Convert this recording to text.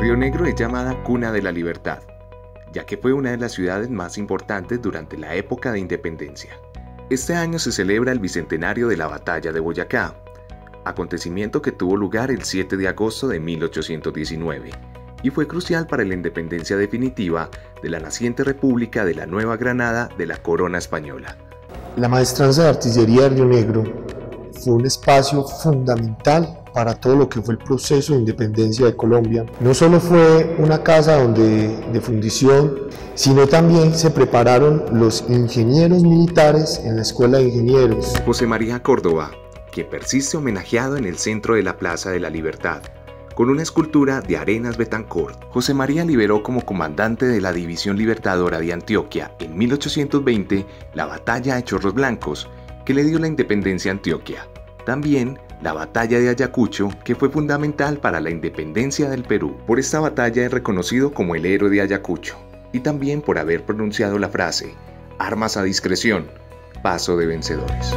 Río Negro es llamada Cuna de la Libertad, ya que fue una de las ciudades más importantes durante la época de independencia. Este año se celebra el bicentenario de la Batalla de Boyacá, acontecimiento que tuvo lugar el 7 de agosto de 1819 y fue crucial para la independencia definitiva de la naciente República de la Nueva Granada de la Corona Española. La maestranza de artillería de Río Negro fue un espacio fundamental para todo lo que fue el proceso de independencia de Colombia. No solo fue una casa donde, de fundición, sino también se prepararon los ingenieros militares en la Escuela de Ingenieros. José María Córdoba, que persiste homenajeado en el centro de la Plaza de la Libertad, con una escultura de Arenas Betancourt. José María liberó como comandante de la División Libertadora de Antioquia en 1820 la batalla de Chorros Blancos, que le dio la independencia a Antioquia. También la batalla de Ayacucho, que fue fundamental para la independencia del Perú. Por esta batalla es reconocido como el héroe de Ayacucho, y también por haber pronunciado la frase, armas a discreción, paso de vencedores.